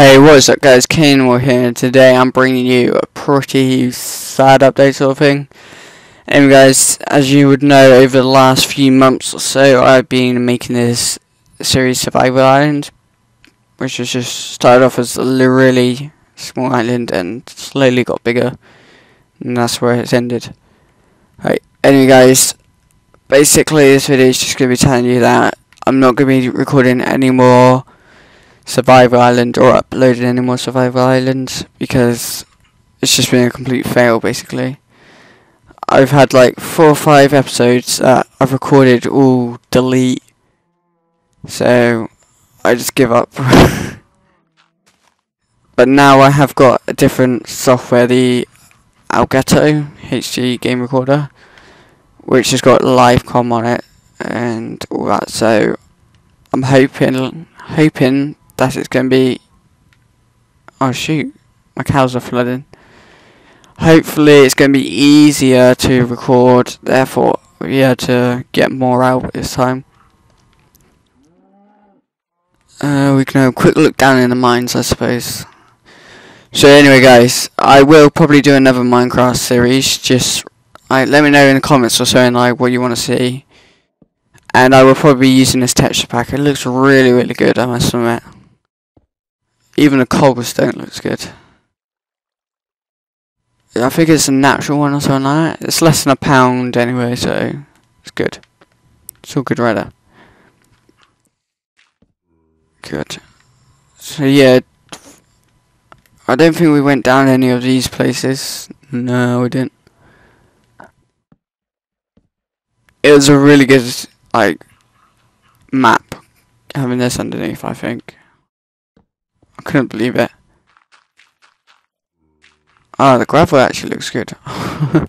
Hey, what's up guys, Kanewar here, and today I'm bringing you a pretty sad update sort of thing. Anyway guys, as you would know, over the last few months or so, I've been making this series Survival Island, which has just started off as a really small island and slowly got bigger, and that's where it's ended. Right, anyway guys, basically this video is just going to be telling you that I'm not going to be recording any more Survival Island or uploading any more Survival Islands because it's just been a complete fail basically. I've had like four or five episodes that I've recorded all delete so I just give up. but now I have got a different software, the Elgato HD game recorder, which has got Livecom on it and all that. So I'm hoping hoping that it's going to be... Oh shoot, my cows are flooding. Hopefully it's going to be easier to record, therefore yeah, to get more out this time. Uh, we can have a quick look down in the mines, I suppose. So anyway, guys, I will probably do another Minecraft series. Just let me know in the comments or so, like what you want to see. And I will probably be using this texture pack. It looks really, really good, I must admit. Even a cobblestone looks good. I think it's a natural one or something like that. It's less than a pound anyway, so it's good. It's all good right there. Good. So yeah, I don't think we went down any of these places. No, we didn't. It was a really good, like, map having this underneath, I think. I couldn't believe it. Oh, the gravel actually looks good.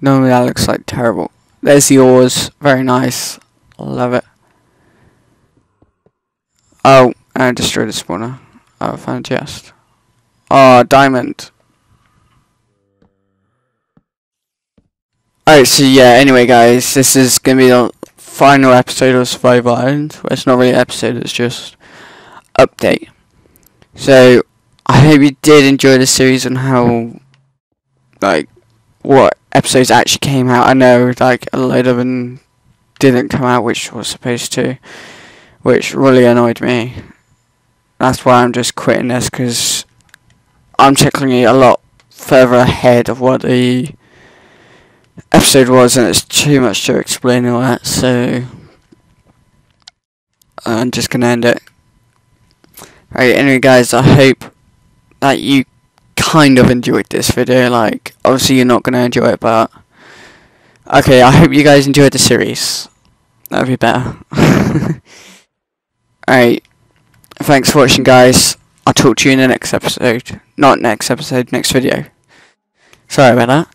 Normally that looks like terrible. There's the ores. Very nice. Love it. Oh, I destroyed the spawner. Oh, I found a chest. Oh, diamond. Alright, so yeah, anyway guys, this is gonna be the final episode of Survival Island. Well, it's not really an episode, it's just update. So, I hope you did enjoy the series and how, like, what episodes actually came out. I know, like, a load of them didn't come out, which was supposed to, which really annoyed me. That's why I'm just quitting this, because I'm checking it a lot further ahead of what the episode was, and it's too much to explain all that, so I'm just gonna end it. Right, anyway guys, I hope that you kind of enjoyed this video, like, obviously you're not going to enjoy it, but, okay, I hope you guys enjoyed the series, that would be better. Alright, thanks for watching guys, I'll talk to you in the next episode, not next episode, next video. Sorry about that.